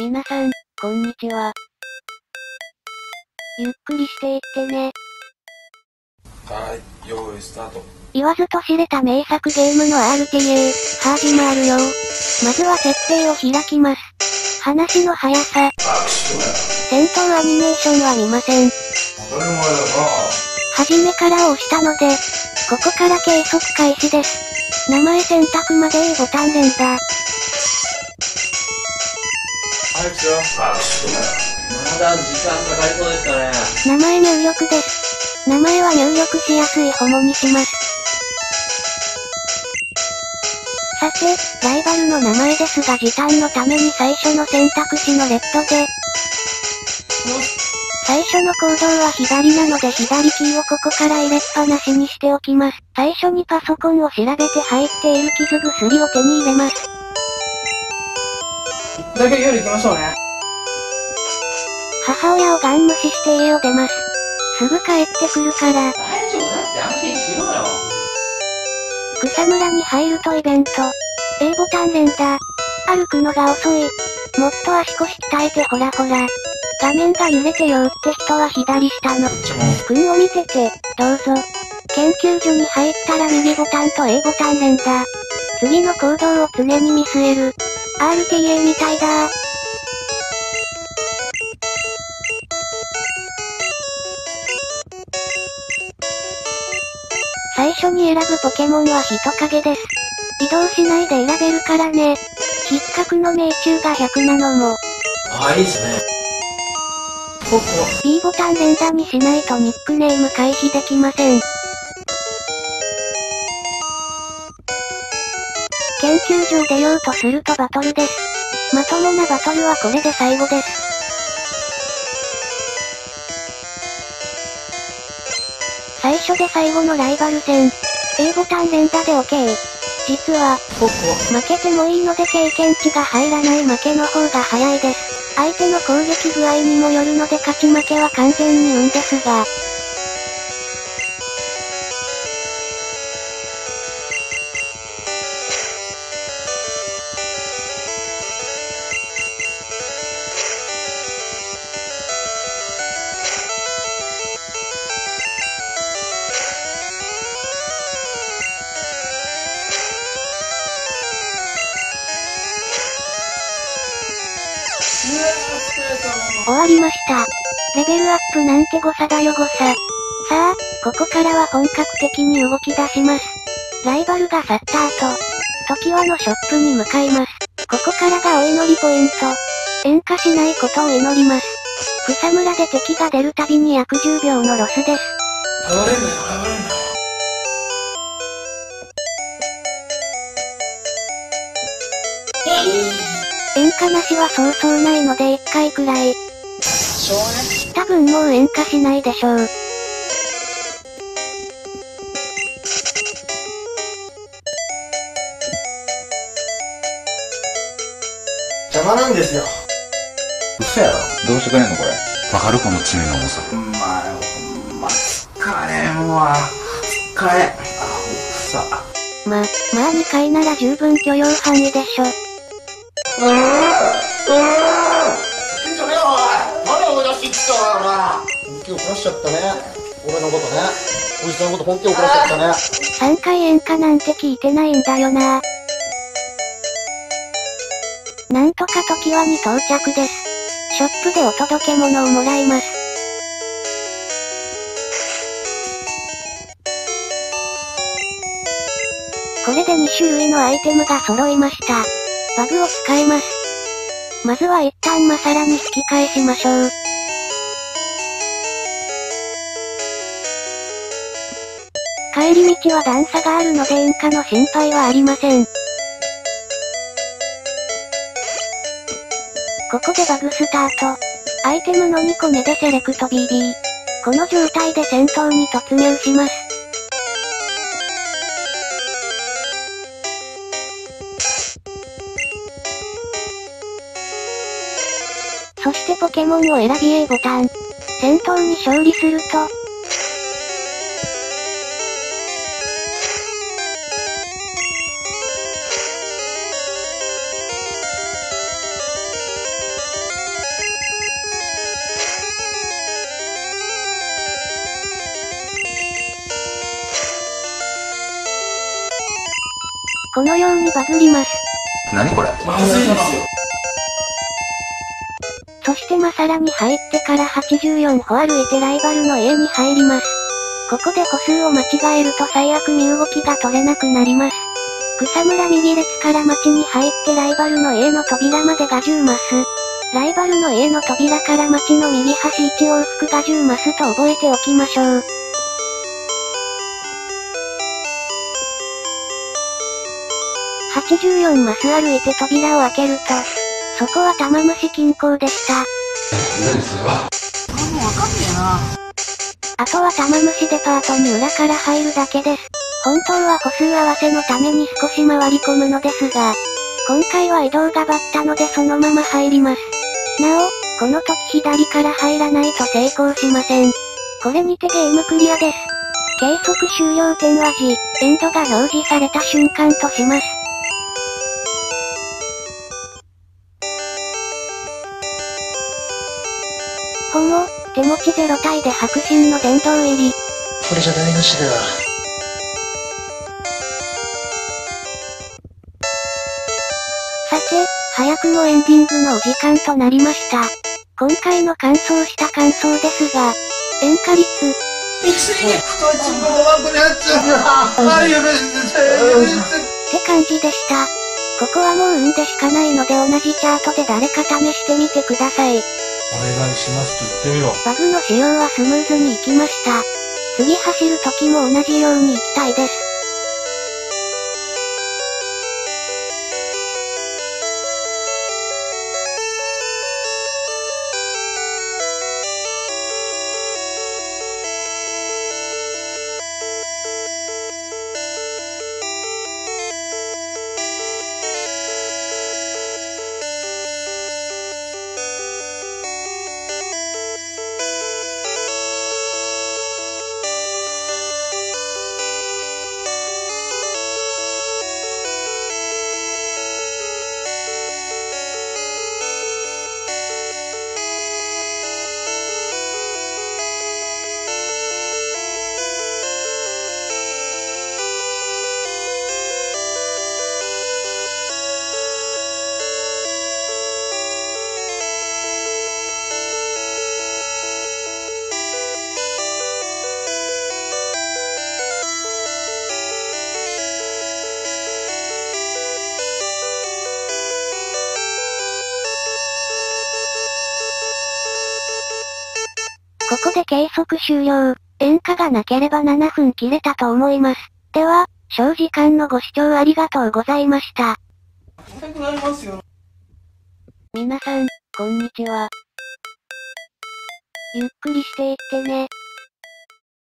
皆さん、こんにちは。ゆっくりしていってね。はい、用意スタート。言わずと知れた名作ゲームの RTA、始まるよ。まずは設定を開きます。話の速さ、戦闘アニメーションは見ません。当たり前だ初めから押したので、ここから計測開始です。名前選択まで A ボタン連打。早くしろ。まだ時間かかりそうですかね。名前入力です。名前は入力しやすいホモにします。さて、ライバルの名前ですが時短のために最初の選択肢のレッドで、最初の行動は左なので左キーをここから入れっぱなしにしておきます。最初にパソコンを調べて入っている傷薬を手に入れます。だけ夜行きましょうね。母親をガン無視して家を出ます。すぐ帰ってくるから、大丈夫だって安心しろよ。草むらに入るとイベント。A ボタン連打。歩くのが遅い。もっと足腰鍛えてほらほら。画面が揺れてよって人は左下の。くんを見てて、どうぞ。研究所に入ったら右ボタンと A ボタン連打。次の行動を常に見据える。RTA みたいだ最初に選ぶポケモンは人影です。移動しないで選べるからね。失格の命中が100なのも。あ、いいっすね。ここ。B ボタン連打にしないとニックネーム回避できません。研究所出ようとするとバトルです。まともなバトルはこれで最後です。最初で最後のライバル戦。A ボタン連打で OK。実は、ここ。負けてもいいので経験値が入らない負けの方が早いです。相手の攻撃具合にもよるので勝ち負けは完全に運ですが。終わりました。レベルアップなんて誤差だよ誤差。さあ、ここからは本格的に動き出します。ライバルが去った後、時はのショップに向かいます。ここからがお祈りポイント。演歌しないことを祈ります。草むらで敵が出るたびに約10秒のロスです。倒れんなよ、倒れんなよ。演歌なしはそうそうないので1回くらい。多分もう演歌しないでしょう。邪魔なんですよ。嘘やろどうしてくれんのこれ。わかるこの罪の重さ。お前、ほんま、疲れんわ。疲れん。あ、さ。ま、まあ2回なら十分許容範囲でしょ。うーん。うーん。いいじゃねえよ、おい。何思い出してきたお前。本気を怒らしちゃったね。俺のことね。おじさんのこと本気を怒らしちゃったね。3回演歌なんて聞いてないんだよな。なんとか時はに到着です。ショップでお届け物をもらいます。これで2種類のアイテムが揃いました。バグを使います。まずは一旦マサラに引き返しましょう。帰り道は段差があるので演歌の心配はありません。ここでバグスタート。アイテムの2個目でセレクト BB。この状態で戦闘に突入します。そしてポケモンを選び A ボタン。戦闘に勝利すると、このようにバズります。何これ？まずいですよ。そしてマサラに入ってから84歩歩いてライバルの家に入ります。ここで歩数を間違えると最悪身動きが取れなくなります。草むら右列から町に入ってライバルの家の扉までが10マス。ライバルの家の扉から町の右端1往復が10マスと覚えておきましょう。84マス歩いて扉を開けると、そこは玉虫金庫でした。あとは玉虫デパートに裏から入るだけです。本当は歩数合わせのために少し回り込むのですが、今回は移動がバったのでそのまま入ります。なお、この時左から入らないと成功しません。これにてゲームクリアです。計測終了点は G、エンドが表示された瞬間とします。ほも、手持ちゼロ体で白真の殿堂入り。これじゃ台無しだ。さて、早くもエンディングのお時間となりました。今回の完走した感想ですが、塩化率、っ。て、って感じでした。ここはもう運でしかないので同じチャートで誰か試してみてください。お願いしますと言ってみろ。バグの使用はスムーズにいきました。次走る時も同じように行きたいです。ここで計測終了。演歌がなければ7分切れたと思います。では、小時間のご視聴ありがとうございました。皆さん、こんにちは。ゆっくりしていってね。